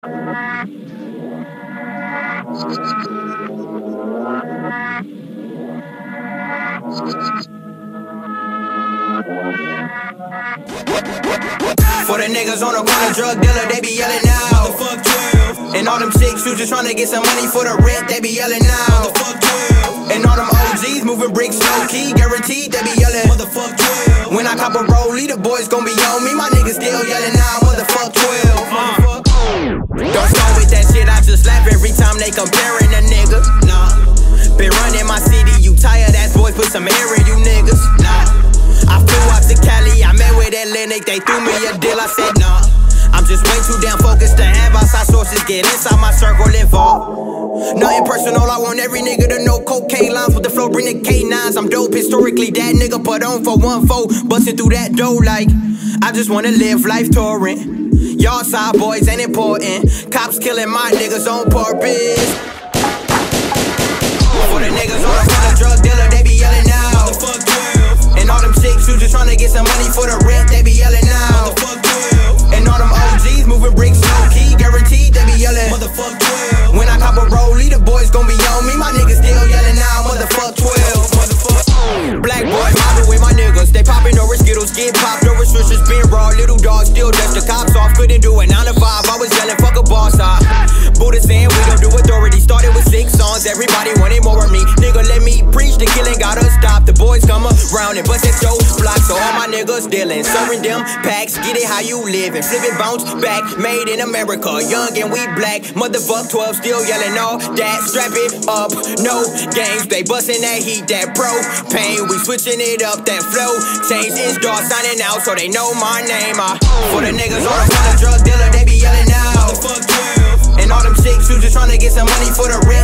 For the niggas on the corner, drug dealer, they be yelling 12. And all them chicks who just tryna get some money for the rent, they be yelling 12. And all them OGs moving bricks, low key, guaranteed, they be yelling. Motherfuck 12. When I cop a rollie, the boys gon' be on me. My niggas still yelling now, motherfuck 12. Motherfuck. Don't start with that shit, I just laugh every time they comparing a nigga. Nah. Been running my city, you tired ass boys, put some air in you niggas. Nah. I flew out to Cali, I met with Atlantic, they threw me a deal, I said nah. I'm just way too damn focused to have outside sources get inside my circle involved. Nothing personal, I want every nigga to know cocaine lines with the flow, bring the K9s. I'm dope historically, that nigga put on for one foe, busting through that dough like I just wanna live life touring. Y'all side boys ain't important. Cops killing my niggas on purpose. For the niggas on the drug dealer, popping over Skittles, get popped over switches, spin raw. Little dog still dust the cops off. Couldn't do it, 9 to 5. I was yelling, fuck a boss off. Buddha saying we don't do authority. Started with six songs, everybody wanted more of me. Nigga, let me preach, the killing gotta stop. The boys come around and bust at your block. So all my niggas dealing, serving them packs. Get it how you living, flipping bounce back. Made in America, young and we black. Motherfuck 12, still yelling all that. Strap it up, no games. They busting that heat, that pro pain. We switching it up, that flow. Change is dog signing out so they know my name. Uh, for the niggas on the drug dealer, they be yelling 12. And all them chicks who just trying to get some money for the rent,